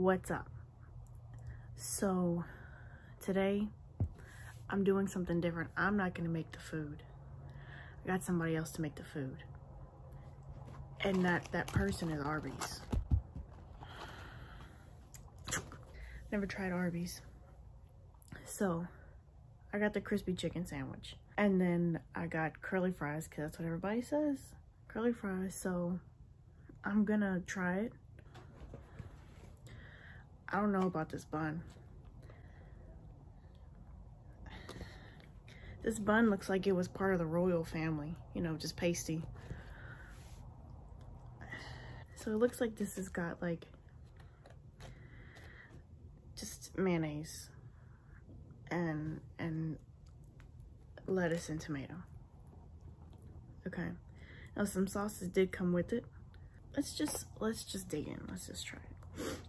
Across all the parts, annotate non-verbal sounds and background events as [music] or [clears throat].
what's up? So today I'm doing something different. I'm not gonna make the food. I got somebody else to make the food. And that, that person is Arby's. Never tried Arby's. So I got the crispy chicken sandwich. And then I got curly fries because that's what everybody says. Curly fries. So I'm gonna try it. I don't know about this bun. This bun looks like it was part of the royal family, you know, just pasty. So it looks like this has got like just mayonnaise and and lettuce and tomato. Okay. Now some sauces did come with it. Let's just let's just dig in. Let's just try it.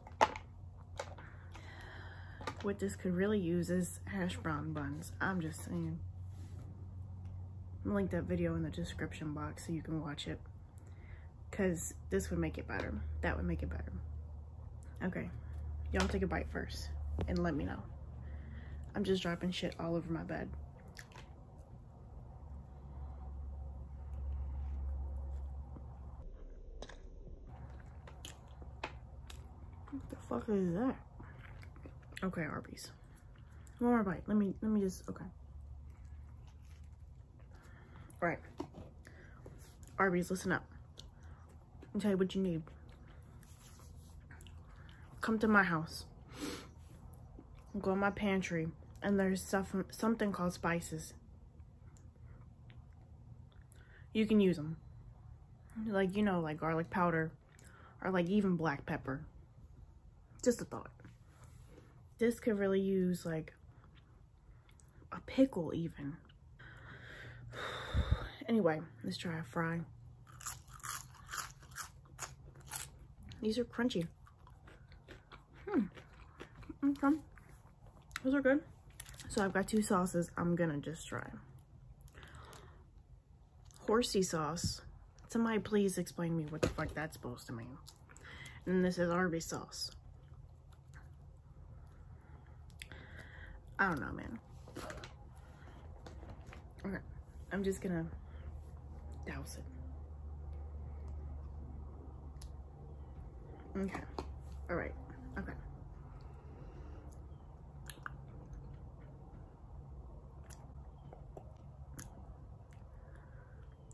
What this could really use is hash brown buns. I'm just saying. I'm link that video in the description box so you can watch it. Cause this would make it better. That would make it better. Okay. Y'all take a bite first and let me know. I'm just dropping shit all over my bed. What the fuck is that? Okay, Arby's. One more bite. Let me let me just okay. All right. Arby's, listen up. I'll tell you what you need. Come to my house. Go in my pantry, and there's stuff, something called spices. You can use them. Like, you know, like garlic powder, or like even black pepper. Just a thought. This could really use like a pickle even. [sighs] Anyway, let's try a fry. These are crunchy. Hmm. Okay. Those are good. So I've got two sauces I'm gonna just try. Horsey sauce. Somebody please explain me what the fuck that's supposed to mean. And this is Arby's sauce. I don't know, man. Okay, I'm just gonna douse it. Okay, all right, okay.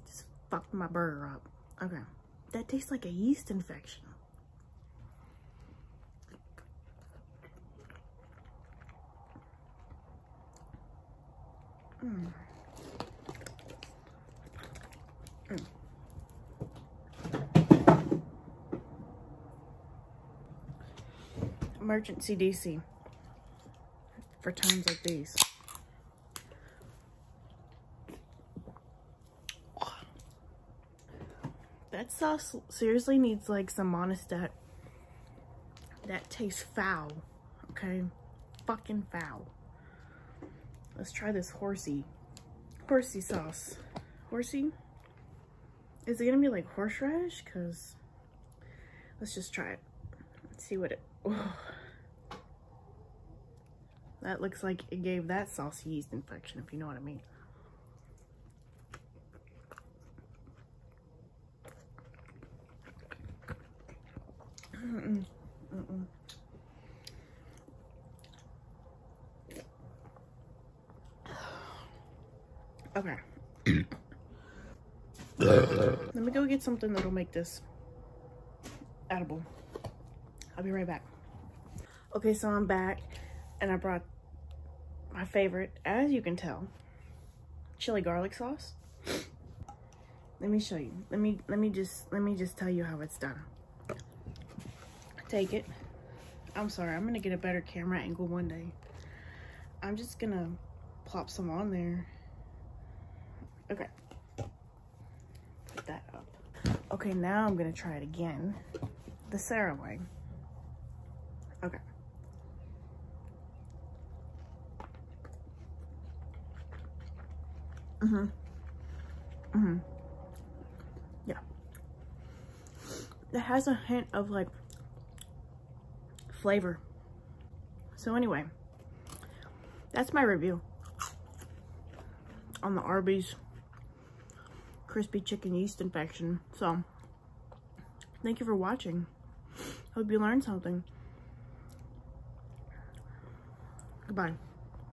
Just fucked my burger up. Okay, that tastes like a yeast infection. Mm. Mm. Emergency DC for times like these. That sauce seriously needs like some Monistat. That tastes foul, okay? Fucking foul. Let's try this horsey. Horsey sauce. Horsey? Is it gonna be like horseradish? Cause let's just try it. Let's see what it. Oh. [sighs] That looks like it gave that sauce yeast infection, if you know what I mean. Mm -mm. Okay. [clears throat] Uh, let me go get something that'll make this edible. I'll be right back. Okay, so I'm back and I brought my favorite, as you can tell, chili garlic sauce. Let me show you. Let me let me just let me just tell you how it's done. Take it. I'm sorry, I'm gonna get a better camera angle one day. I'm just gonna plop some on there Okay. Put that up. Okay, now I'm gonna try it again. The Sarah way. Okay. Mm-hmm. Mm-hmm. Yeah. It has a hint of like flavor. So anyway, that's my review on the Arby's crispy chicken yeast infection. So, thank you for watching. Hope you learned something. Goodbye.